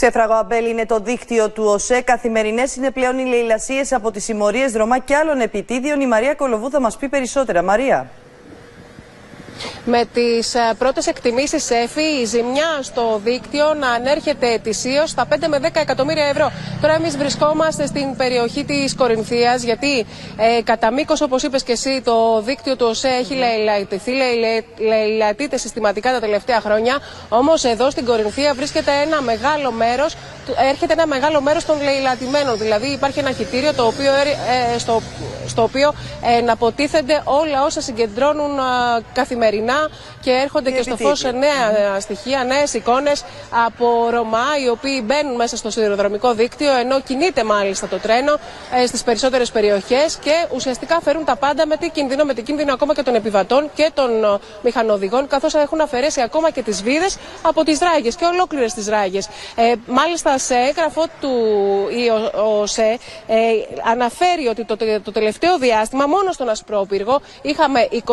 Ξέφραγο Αμπέλ είναι το δίκτυο του ΟΣΕ. Καθημερινές είναι πλέον οι λαιλασίες από τις συμμορίες Ρωμά και άλλων επιτίδιων. Η Μαρία Κολοβού θα μας πει περισσότερα. Μαρία. Με τις ε, πρώτες εκτιμήσεις ΕΦΗ, η ζημιά στο δίκτυο να ανέρχεται ετησίως στα 5 με 10 εκατομμύρια ευρώ. Τώρα, εμείς βρισκόμαστε στην περιοχή της Κορινθίας, γιατί ε, κατά μήκος, όπως είπες και εσύ, το δίκτυο του ΟΣΕ έχει λαϊλατηθεί, λαϊλατείται συστηματικά τα τελευταία χρόνια. Όμως, εδώ στην Κορινθία βρίσκεται ένα μεγάλο μέρος, έρχεται ένα μεγάλο μέρος των λαϊλατημένων. Δηλαδή, υπάρχει ένα χιτήριο το οποίο, ε, στο, στο οποίο ε, να αποτίθενται όλα όσα συγκεντρώνουν καθημερινά καθημερινά και έρχονται και στο φως νέα στοιχεία, νέες εικόνες από Ρωμά οι οποίοι μπαίνουν μέσα στο σιδηροδρομικό δίκτυο ενώ κινείται μάλιστα το τρένο ε, στις περισσότερες περιοχές και ουσιαστικά φέρουν τα πάντα με την κίνδυνο, με την κίνδυνο ακόμα και των επιβατών και των ε, μηχανοδηγών καθώς έχουν αφαιρέσει ακόμα και τις βίδες από τις ράγες και ολόκληρες τις ράγες. Ε, μάλιστα σε έγγραφο του ΟΣΕ ε, αναφέρει ότι το, το τελευταίο διάστημα μόνο στον Ασπρόπυργο είχαμε 29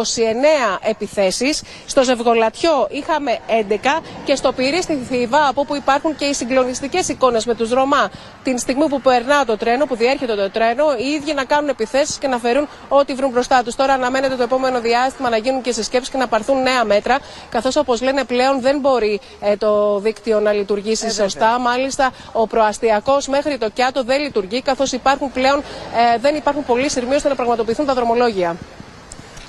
επιθέσεις στο Ζευγολατιό είχαμε 11 και στο Πυρί στη Θηβά, από όπου υπάρχουν και οι συγκλονιστικές εικόνες με τους Ρωμά, την στιγμή που περνά το τρένο, που διέρχεται το τρένο, οι ίδιοι να κάνουν επιθέσεις και να φέρουν ό,τι βρουν μπροστά τους. Τώρα αναμένεται το επόμενο διάστημα να γίνουν και συσκέψεις και να πάρθουν νέα μέτρα, καθώς όπως λένε πλέον δεν μπορεί ε, το δίκτυο να λειτουργήσει ε, σωστά. Μάλιστα, ο προαστιακός μέχρι το Κιάτο δεν λειτουργεί, καθώς υπάρχουν πλέον ε, δεν υπάρχουν πολλοί σειρμοί ώστε να πραγματοποιηθούν τα δρομολόγια.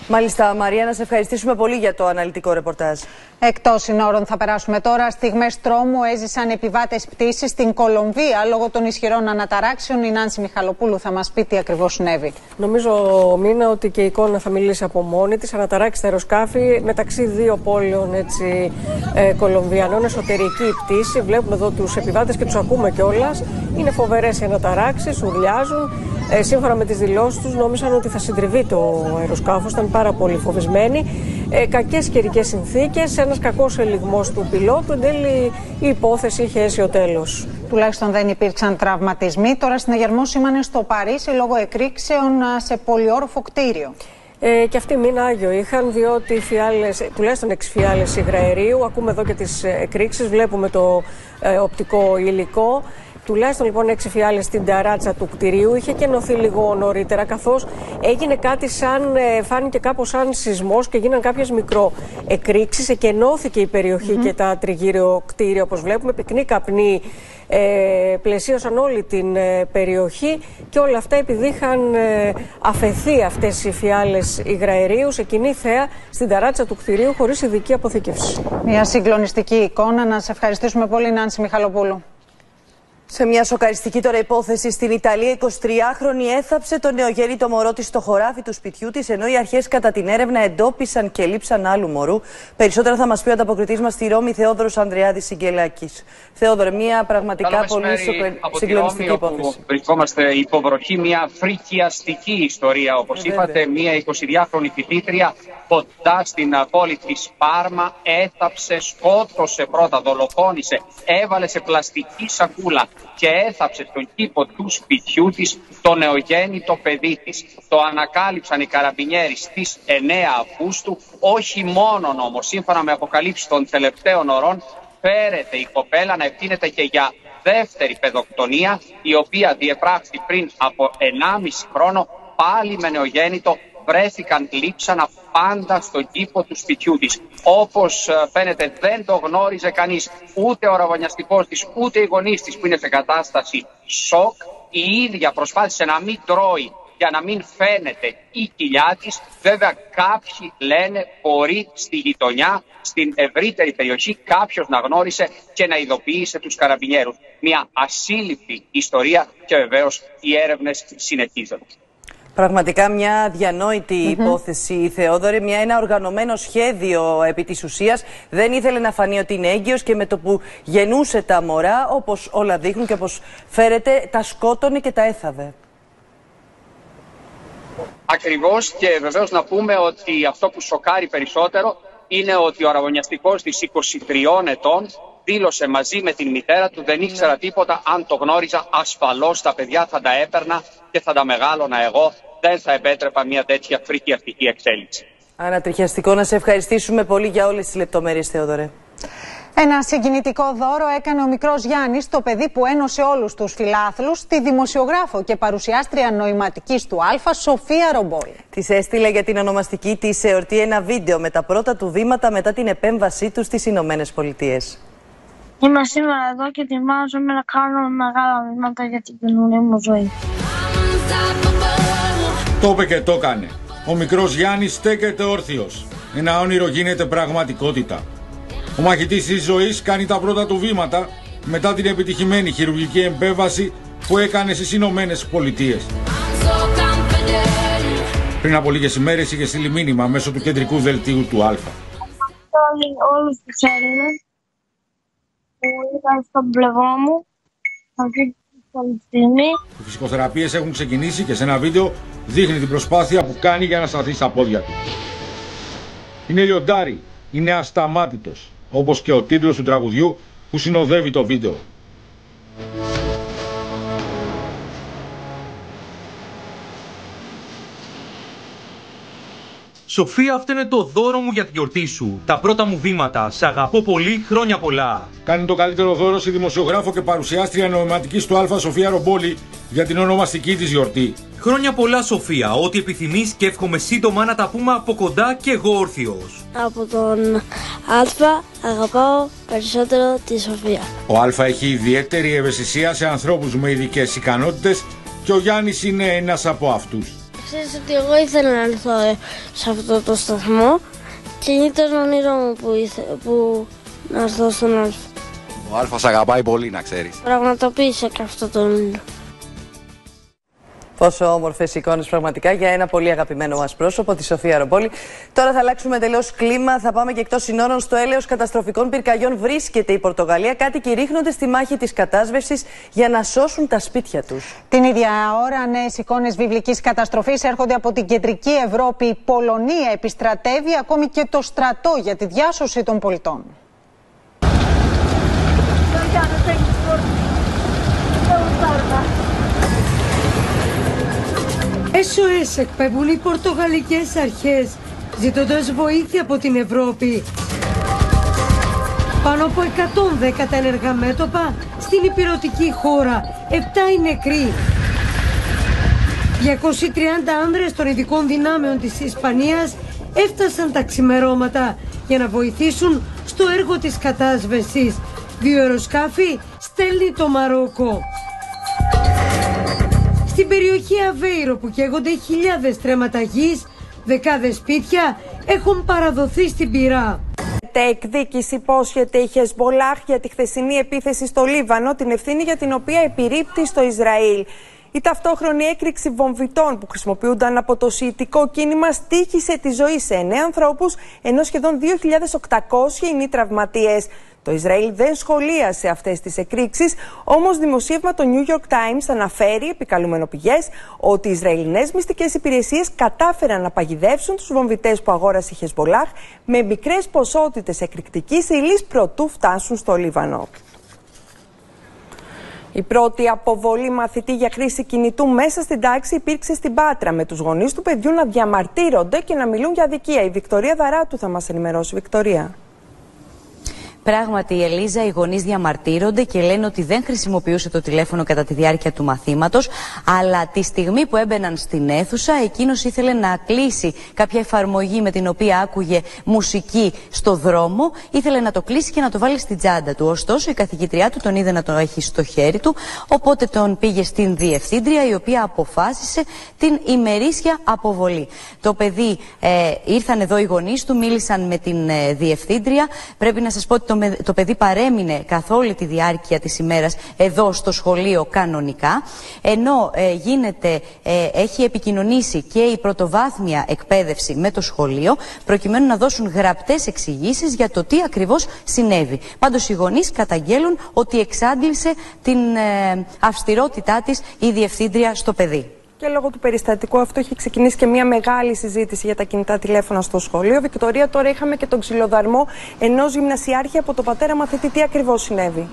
Μάλιστα, Μαρία, να σε ευχαριστήσουμε πολύ για το αναλυτικό ρεπορτάζ. Εκτός συνόρων, θα περάσουμε τώρα. Στιγμές τρόμου έζησαν επιβάτες πτήση στην Κολομβία λόγω των ισχυρών αναταράξεων. Η Νάνση Μιχαλοπούλου θα μας πει τι ακριβώς συνέβη. Νομίζω, Μίνα, ότι και η εικόνα θα μιλήσει από μόνη της. Αναταράξει τα αεροσκάφη μεταξύ δύο πόλεων έτσι, ε, Κολομβιανών. Εσωτερική πτήση. Βλέπουμε εδώ τους επιβάτες και τους ακούμε κιόλας. Είναι φοβερές οι αναταράξεις, ουρλιάζουν. Ε, σύμφωνα με τις δηλώσεις τους, νόμιζαν ότι θα συντριβεί το αεροσκάφος. Ήταν πάρα πολύ φοβισμένοι. Ε, Κακές καιρικές συνθήκες, ένας κακός ελιγμός του πιλότου. Εν τέλει, η υπόθεση είχε έσει ο τέλος. Τουλάχιστον δεν υπήρξαν τραυματισμοί. Τώρα στην Αγερμό σήμανε στο Παρίσι λόγω εκρήξεων σε πολυόροφο κτίριο. Ε, και αυτοί μην άγιο είχαν, διότι φιάλες, τουλάχιστον 6 φιάλες υγραερίου. Ακούμε εδώ και τις εκρήξεις, βλέπουμε το ε, οπτικό υλικό. Τουλάχιστον λοιπόν έξι φιάλες στην ταράτσα του κτηρίου. Είχε κενωθεί λίγο νωρίτερα, καθώς έγινε κάτι σαν, ε, φάνηκε κάπως σαν σεισμός και γίναν κάποιες μικροεκρήξεις. Εκενώθηκε η περιοχη και τα τριγύρω κτίρια, όπως βλέπουμε. Πυκνή καπνή ε, πλαισίωσαν όλη την ε, περιοχή και όλα αυτά επειδή είχαν ε, αφαιθεί αυτές οι φιάλες υγραερίους σε κοινή θέα στην ταράτσα του κτηρίου χωρίς ειδική αποθήκευση. Μια συγκλονιστική εικόνα. Να σε ευχαριστήσουμε πολύ Νάνση Μιχαλοπούλου. Σε μια σοκαριστική τώρα υπόθεση στην Ιταλία, 23χρονη έθαψε το νεογέννητο μωρό της στο χωράφι του σπιτιού της, ενώ οι αρχές κατά την έρευνα εντόπισαν και λείψαν άλλου μωρού. Περισσότερα θα μας πει ο ανταποκριτής μας στη Ρώμη, Θεόδωρος Ανδριάδη Σιγκελάκη. Θεόδωρο, μια πραγματικά πολύ συγκλονιστική υπόθεση. Βρισκόμαστε υποβροχή, μια φρικιαστική ιστορία, όπως ε, είπατε. Μια 22χρονη φοιτήτρια κοντά στην πόλη της Πάρμα έθαψε, σκότωσε πρώτα, δολοφόνησε, έβαλε σε πλαστική σακούλα και έθαψε στον κήπο του σπιτιού της το νεογέννητο παιδί της. Το ανακάλυψαν οι καραμπινιέροι στις 9 Αυγούστου, όχι μόνο όμως σύμφωνα με αποκαλύψεις των τελευταίων ωρών φέρεται η κοπέλα να ευθύνεται και για δεύτερη παιδοκτονία η οποία διεπράχθη πριν από 1,5 χρόνο πάλι με νεογέννητο βρέθηκαν, λείψανα πάντα στον κήπο του σπιτιού της. Όπως ε, φαίνεται δεν το γνώριζε κανείς ούτε ο ραβωνιαστικός της, ούτε οι γονείς της που είναι σε κατάσταση σοκ. Η ίδια προσπάθησε να μην τρώει για να μην φαίνεται η κοιλιά της. Βέβαια, κάποιοι λένε μπορεί στη γειτονιά, στην ευρύτερη περιοχή, κάποιος να γνώρισε και να ειδοποίησε τους καραμπινιέρους. Μια ασύλληπτη ιστορία και βεβαίως οι έρευνες συνεχίζονται. Πραγματικά μια αδιανόητη υπόθεση, Θεόδωρη, μια, ένα οργανωμένο σχέδιο επί της ουσίας. Δεν ήθελε να φανεί ότι είναι έγκυος και με το που γεννούσε τα μωρά, όπως όλα δείχνουν και όπως φέρεται, τα σκότωνε και τα έθαβε. Ακριβώς και βεβαίως να πούμε ότι αυτό που σοκάρει περισσότερο είναι ότι ο αραβωνιαστικός της 23 ετών δήλωσε μαζί με την μητέρα του δεν ήξερα τίποτα αν το γνώριζα ασφαλώς τα παιδιά θα τα έπαιρνα και θα τα μεγάλωνα εγώ δεν θα επέτρεπα μια τέτοια φρικιαστική εξέλιξη. Ανατριχιαστικό να σε ευχαριστήσουμε πολύ για όλες τις λεπτομέρειες Θεόδωρε. Ένα συγκινητικό δώρο έκανε ο μικρός Γιάννης, το παιδί που ένωσε όλους τους φιλάθλους, τη δημοσιογράφο και παρουσιάστρια νοηματικής του Α, Σοφία Ρομπόλ. Της έστειλε για την ονομαστική της εορτή ένα βίντεο με τα πρώτα του βήματα μετά την επέμβασή του στις Ηνωμένες Πολιτείες. Είμαι σήμερα εδώ και ετοιμάζομαι να κάνω μεγάλα βήματα για την κοινωνία μου ζωή. Το είπε και το έκανε. Ο μικρός Γιάννης στέκεται όρθιος. Ένα όνειρο γίνεται πραγματικότητα. Ο μαχητής της ζωής κάνει τα πρώτα του βήματα μετά την επιτυχημένη χειρουργική εμπέβαση που έκανε στις Ηνωμένες Πολιτείες. Πριν από λίγες ημέρες είχε στείλει μήνυμα μέσω του κεντρικού δελτίου του Α. Όλοι, όλους τους Έλληνες που ήταν στον πλευρό μου αυτή τη στιγμή. Οι φυσικοθεραπείες έχουν ξεκινήσει και σε ένα βίντεο δείχνει την προσπάθεια που κάνει για να σταθεί στα πόδια του. Είναι λιοντάρι, είναι ασταμάτητος, όπως και ο τίτλος του τραγουδιού που συνοδεύει το βίντεο. Σοφία, αυτό είναι το δώρο μου για τη γιορτή σου. Τα πρώτα μου βήματα. Σ' αγαπώ πολύ, χρόνια πολλά. Κάνει το καλύτερο δώρο στη δημοσιογράφο και παρουσιάστρια νοηματικής του Α Σοφία Ρομπόλη για την ονομαστική της γιορτή. Χρόνια πολλά, Σοφία. Ό,τι επιθυμείς και εύχομαι σύντομα να τα πούμε από κοντά και εγώ όρθιος. Από τον Α αγαπάω περισσότερο τη Σοφία. Ο Α έχει ιδιαίτερη ευαισθησία σε ανθρώπους με ειδικές ικανότητες και ο Γιάννης είναι ένας από αυτούς. Ξέρεις ότι εγώ ήθελα να έρθω ε, σε αυτό το σταθμό και ήταν όνειρό μου που, ήθε, που να έρθω στον Α. Ο Αλφα σ' αγαπάει πολύ, να ξέρεις. Πραγματοποίησα και αυτό το όνειρο. Πόσο όμορφες εικόνες πραγματικά για ένα πολύ αγαπημένο μας πρόσωπο, τη Σοφία Ρομπόλη. Τώρα θα αλλάξουμε τελείως κλίμα. Θα πάμε και εκτός συνόρων. Στο έλεος καταστροφικών πυρκαγιών βρίσκεται η Πορτογαλία. Κάτοικοι ρίχνονται στη μάχη της κατάσβεση για να σώσουν τα σπίτια τους. Την ίδια ώρα, νέες εικόνες βιβλικής καταστροφής έρχονται από την κεντρική Ευρώπη. Η Πολωνία επιστρατεύει ακόμη και το στρατό για τη διάσωση των πολιτών. SOS εκπέμπουν οι πορτογαλικές αρχές ζητώντας βοήθεια από την Ευρώπη. Πάνω από 110 τα ενεργά μέτωπα στην υπηρετική χώρα, 7 οι νεκροί. 230 άνδρες των ειδικών δυνάμεων της Ισπανίας έφτασαν τα ξημερώματα για να βοηθήσουν στο έργο της κατάσβεσης. Δύο αεροσκάφη στέλνει το Μαρόκο. Στην περιοχή Αβέιρο που καίγονται χιλιάδες τρέματα γης, δεκάδες σπίτια έχουν παραδοθεί στην πυρά. Εκδίκηση υπόσχεται η Χεσμολάχ για τη χθεσινή επίθεση στο Λίβανο, την ευθύνη για την οποία επιρρύπτει στο Ισραήλ. Η ταυτόχρονη έκρηξη βομβιτών που χρησιμοποιούνταν από το Σιητικό κίνημα στήχησε τη ζωή σε 9 ανθρώπους, ενώ σχεδόν 2.800 είναι οι τραυματίες. Το Ισραήλ δεν σχολίασε αυτές τις εκρήξεις, όμως δημοσίευμα το New York Times αναφέρει, επικαλούμενο πηγές, ότι οι Ισραηλινές μυστικές υπηρεσίες κατάφεραν να παγιδεύσουν τους βομβητές που αγόρασε η Χεσμολάχ με μικρές ποσότητες εκρηκτικής ύλης προτού φτάσουν στο Λίβανο. Η πρώτη αποβολή μαθητή για χρήση κινητού μέσα στην τάξη υπήρξε στην Πάτρα, με τους γονείς του παιδιού να διαμαρτύρονται και να μιλούν για αδικία. Η Βικτωρία Δαράτου θα μας ενημερώσει. Βικτωρία. Πράγματι, η Ελίζα, οι γονείς διαμαρτύρονται και λένε ότι δεν χρησιμοποιούσε το τηλέφωνο κατά τη διάρκεια του μαθήματος, αλλά τη στιγμή που έμπαιναν στην αίθουσα, εκείνος ήθελε να κλείσει κάποια εφαρμογή με την οποία άκουγε μουσική στο δρόμο, ήθελε να το κλείσει και να το βάλει στην τσάντα του. Ωστόσο, η καθηγητριά του τον είδε να το έχει στο χέρι του, οπότε τον πήγε στην διευθύντρια, η οποία αποφάσισε την ημερήσια αποβολή. Το παιδί, ε, ήρθαν εδώ οι γονείς του, μίλησαν με την ε, διευθύντρια. Πρέπει να σας πω ότι το το, παιδί παρέμεινε καθ' όλη τη διάρκεια της ημέρας εδώ στο σχολείο κανονικά, ενώ ε, γίνεται, ε, έχει επικοινωνήσει και η πρωτοβάθμια εκπαίδευση με το σχολείο, προκειμένου να δώσουν γραπτές εξηγήσεις για το τι ακριβώς συνέβη. Πάντως οι γονείς καταγγέλουν ότι εξάντλησε την ε, αυστηρότητά της η διευθύντρια στο παιδί. Και λόγω του περιστατικού αυτό έχει ξεκινήσει και μια μεγάλη συζήτηση για τα κινητά τηλέφωνα στο σχολείο. Βικτωρία, τώρα είχαμε και τον ξυλοδαρμό ενός γυμνασιάρχη από το πατέρα μαθητή. Τι ακριβώς συνέβη;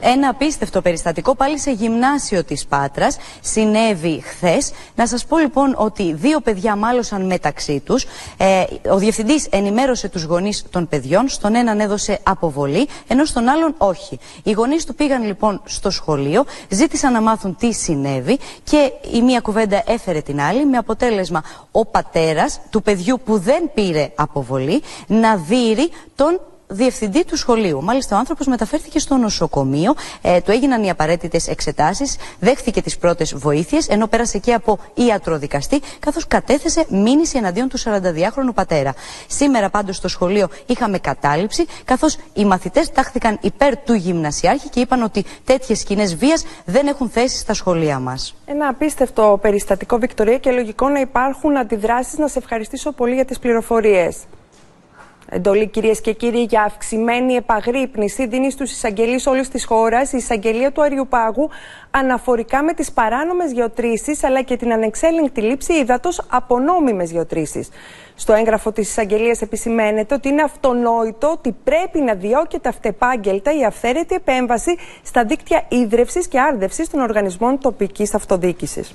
Ένα απίστευτο περιστατικό πάλι σε γυμνάσιο της Πάτρας συνέβη χθες. Να σας πω λοιπόν ότι δύο παιδιά μάλωσαν μεταξύ τους. Ε, ο διευθυντής ενημέρωσε τους γονείς των παιδιών, στον έναν έδωσε αποβολή, ενώ στον άλλον όχι. Οι γονείς του πήγαν λοιπόν στο σχολείο, ζήτησαν να μάθουν τι συνέβη και η μία κουβέντα έφερε την άλλη με αποτέλεσμα ο πατέρας του παιδιού που δεν πήρε αποβολή να δείρει τον διευθυντή του σχολείου. Μάλιστα, ο άνθρωπος μεταφέρθηκε στο νοσοκομείο, ε, του έγιναν οι απαραίτητες εξετάσεις, δέχθηκε τις πρώτες βοήθειες, ενώ πέρασε και από ιατροδικαστή, καθώς κατέθεσε μήνυση εναντίον του 42χρονου πατέρα. Σήμερα, πάντως, στο σχολείο είχαμε κατάληψη, καθώς οι μαθητές τάχθηκαν υπέρ του γυμνασιάρχη και είπαν ότι τέτοιες σκηνές βίας δεν έχουν θέση στα σχολεία μας. Ένα απίστευτο περιστατικό, Βικτωρία, και λογικό να υπάρχουν αντιδράσεις. Να σε ευχαριστήσω πολύ για τις πληροφορίες. Εντολή, κυρίες και κύριοι, για αυξημένη επαγρύπνηση δίνει στους εισαγγελείς όλης της χώρας η εισαγγελία του Αριουπάγου αναφορικά με τις παράνομες γεωτρήσεις αλλά και την ανεξέλεγκτη λήψη υδατό από νόμιμες γεωτρήσεις. Στο έγγραφο της εισαγγελίας επισημαίνεται ότι είναι αυτονόητο ότι πρέπει να διώκεται αυτεπάγγελτα η αυθαίρετη επέμβαση στα δίκτυα ίδρυυση και άρδευσης των οργανισμών τοπικής αυτοδιοίκησης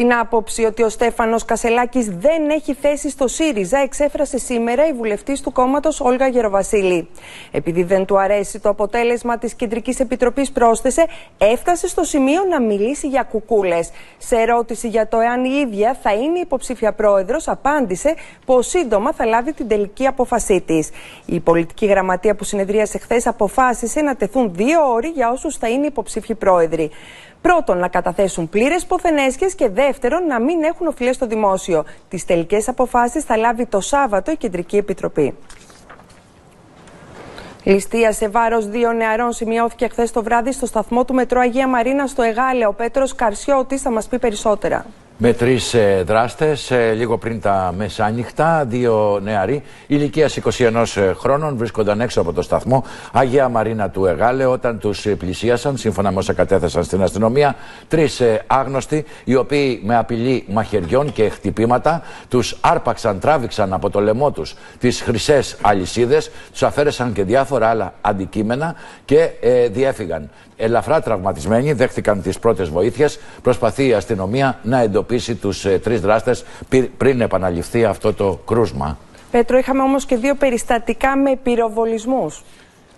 την άποψη ότι ο Στέφανος Κασελάκης δεν έχει θέση στο ΣΥΡΙΖΑ, εξέφρασε σήμερα η βουλευτής του κόμματος Όλγα Γεροβασίλη. Επειδή δεν του αρέσει το αποτέλεσμα της Κεντρικής Επιτροπής, πρόσθεσε, έφτασε στο σημείο να μιλήσει για κουκούλες. Σε ερώτηση για το εάν η ίδια θα είναι υποψήφια πρόεδρος, απάντησε πως σύντομα θα λάβει την τελική απόφασή της. Η πολιτική γραμματεία που συνεδρίασε χθες αποφάσισε να τεθούν δύο ώροι για όσους θα είναι υποψήφιοι πρόεδροι. Πρώτον, να καταθέσουν πλήρες ποθενέσχε και δεύτερον, να μην έχουν οφειλές στο δημόσιο. Τις τελικές αποφάσεις θα λάβει το Σάββατο η Κεντρική Επιτροπή. Ληστεία σε βάρος δύο νεαρών σημειώθηκε χθες το βράδυ στο σταθμό του Μετρό Αγία Μαρίνα στο Εγάλε. Ο Πέτρος Καρσιώτης θα μας πει περισσότερα με τρεις ε, δράστες ε, λίγο πριν τα μεσάνυχτα. Δύο νεαροί ηλικίας 21 ε, χρόνων βρίσκονταν έξω από το σταθμό Αγία Μαρίνα του Εγάλε όταν τους πλησίασαν, σύμφωνα με όσα κατέθεσαν στην αστυνομία, τρεις άγνωστοι, οι οποίοι με απειλή μαχαιριών και χτυπήματα τους άρπαξαν, τράβηξαν από το λαιμό τους τις χρυσές αλυσίδες, τους αφαίρεσαν και διάφορα άλλα αντικείμενα και ε, διέφυγαν ελαφρά τραυματισμένοι, δέχτηκαν τις πρώτες βοήθειες. Προσπαθεί η αστυνομία να εντοπίσει τους ε, τρεις δράστες πριν επαναληφθεί αυτό το κρούσμα. Πέτρο, είχαμε όμως και δύο περιστατικά με πυροβολισμούς.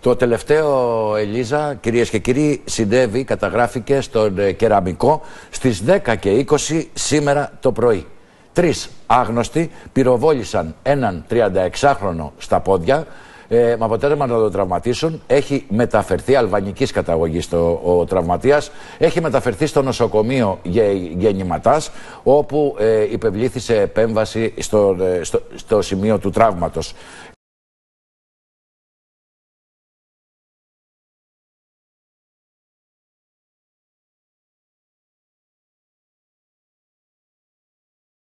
Το τελευταίο, Ελίζα, κυρίες και κύριοι, συντεύει, καταγράφηκε στον ε, Κεραμικό στις 10 και 20 σήμερα το πρωί. Τρεις άγνωστοι πυροβόλησαν έναν 36χρονο στα πόδια, ε, με αποτέλεσμα να το τραυματίσουν. Έχει μεταφερθεί, αλβανικής καταγωγής ο τραυματίας, έχει μεταφερθεί στο νοσοκομείο Γεννηματάς, όπου ε, υπευλήθησε επέμβαση στο, ε, στο, στο σημείο του τραύματος.